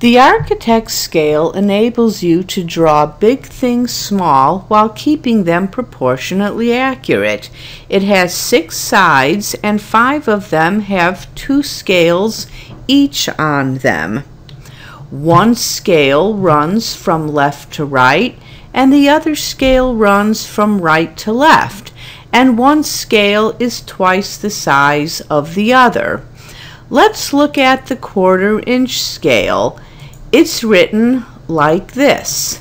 The architect's scale enables you to draw big things small while keeping them proportionately accurate. It has six sides and five of them have two scales each on them. One scale runs from left to right and the other scale runs from right to left and one scale is twice the size of the other. Let's look at the quarter inch scale. It's written like this.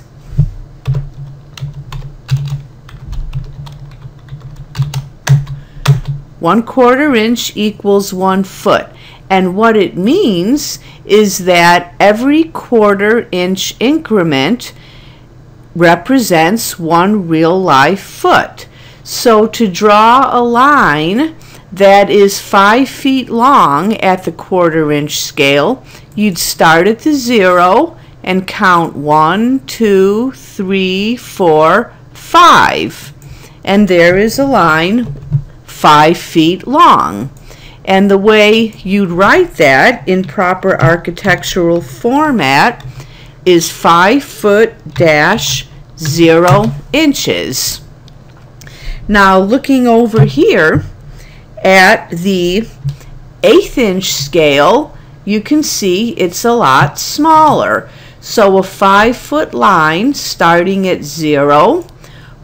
One quarter inch equals one foot. And what it means is that every quarter inch increment represents one real life foot. So to draw a line that is five feet long at the quarter inch scale, you'd start at the zero and count one, two, three, four, five. And there is a line five feet long. And the way you'd write that in proper architectural format is five foot dash zero inches. Now looking over here, at the eighth inch scale, you can see it's a lot smaller. So a five foot line starting at zero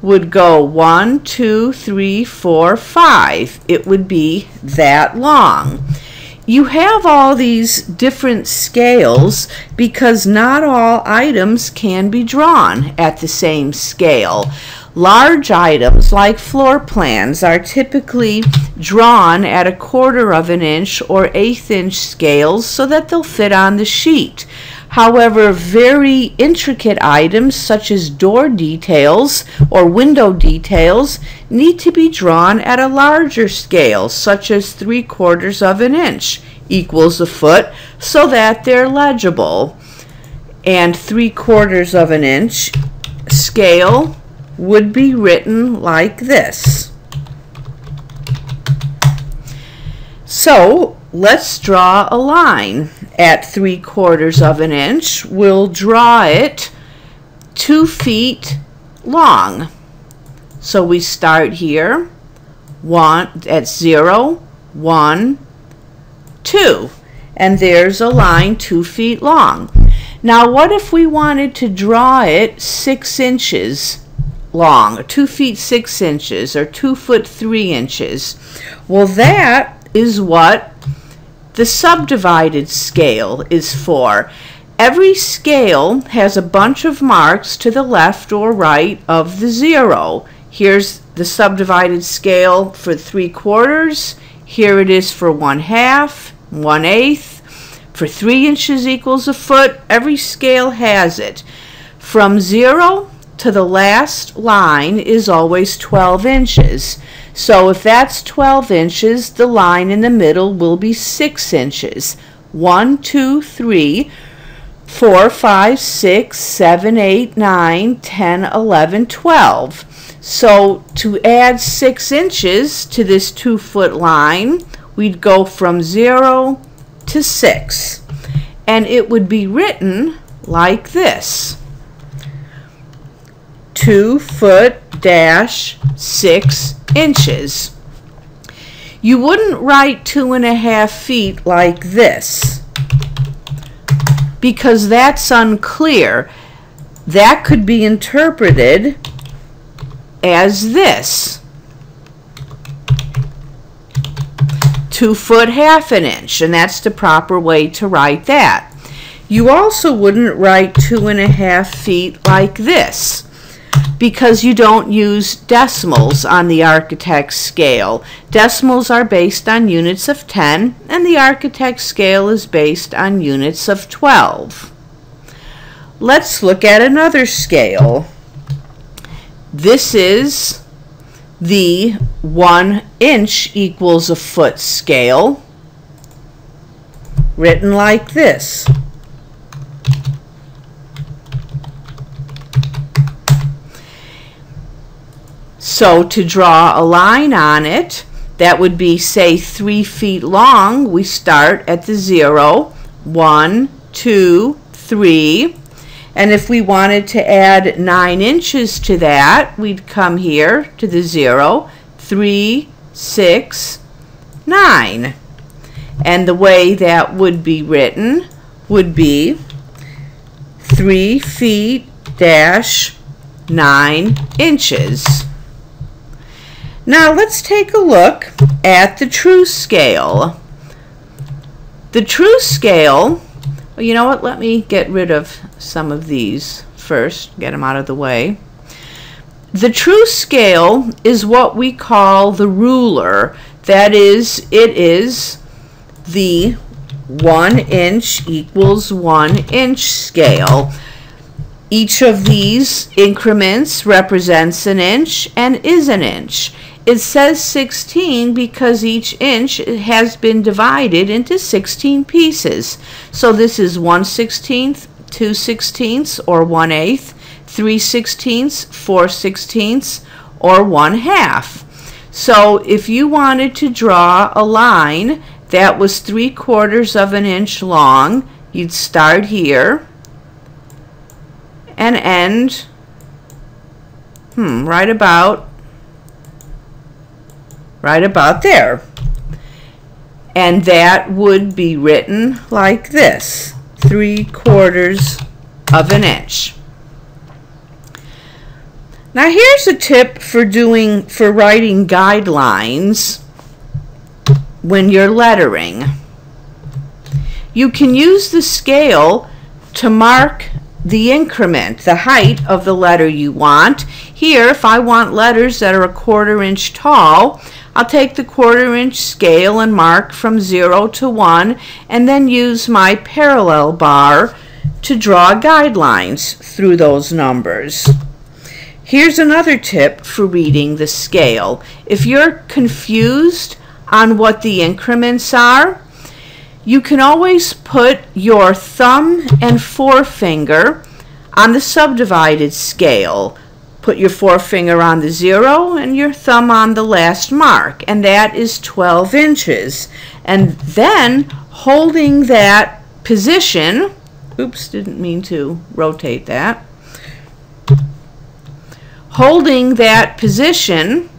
would go one, two, three, four, five. It would be that long. You have all these different scales because not all items can be drawn at the same scale. Large items like floor plans are typically drawn at a quarter of an inch or eighth inch scales so that they'll fit on the sheet. However, very intricate items such as door details or window details need to be drawn at a larger scale, such as three quarters of an inch equals a foot, so that they're legible. And three quarters of an inch scale would be written like this. So let's draw a line at three quarters of an inch. We'll draw it two feet long. So we start here, one at zero, one, two. And there's a line two feet long. Now what if we wanted to draw it six inches long, two feet six inches, or two foot three inches. Well, that is what the subdivided scale is for. Every scale has a bunch of marks to the left or right of the zero. Here's the subdivided scale for three quarters. Here it is for one half, one eighth. For three inches equals a foot. Every scale has it. From zero to the last line is always 12 inches. So if that's 12 inches, the line in the middle will be 6 inches. 1, 2, 3, 4, 5, 6, 7, 8, 9, 10, 11, 12. So to add 6 inches to this 2 foot line, we'd go from 0 to 6. And it would be written like this two foot dash six inches. You wouldn't write two and a half feet like this because that's unclear. That could be interpreted as this. Two foot half an inch, and that's the proper way to write that. You also wouldn't write two and a half feet like this because you don't use decimals on the architect's scale. Decimals are based on units of 10 and the architect's scale is based on units of 12. Let's look at another scale. This is the 1 inch equals a foot scale written like this. So to draw a line on it, that would be, say, three feet long, we start at the zero, one, two, three. And if we wanted to add nine inches to that, we'd come here to the zero, three, six, nine. And the way that would be written would be three feet dash nine inches. Now let's take a look at the true scale. The true scale, well, you know what, let me get rid of some of these first, get them out of the way. The true scale is what we call the ruler. That is, it is the one inch equals one inch scale. Each of these increments represents an inch and is an inch. It says 16 because each inch has been divided into 16 pieces. So this is 1 16th, 2 16ths, or 1 8th, 3 16ths, 4 16ths, or 1 half. So if you wanted to draw a line that was 3 quarters of an inch long, you'd start here and end hmm, right about right about there. And that would be written like this, 3 quarters of an inch. Now here's a tip for doing, for writing guidelines when you're lettering. You can use the scale to mark the increment, the height of the letter you want. Here, if I want letters that are a quarter inch tall, I'll take the quarter inch scale and mark from 0 to 1 and then use my parallel bar to draw guidelines through those numbers. Here's another tip for reading the scale. If you're confused on what the increments are, you can always put your thumb and forefinger on the subdivided scale Put your forefinger on the zero and your thumb on the last mark, and that is 12 inches. And then holding that position, oops, didn't mean to rotate that. Holding that position,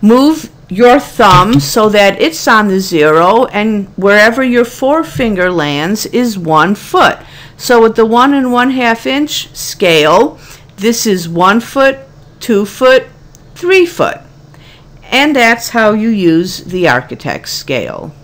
move your thumb so that it's on the zero and wherever your forefinger lands is one foot. So with the one and one half inch scale, this is one foot, two foot, three foot. And that's how you use the architect's scale.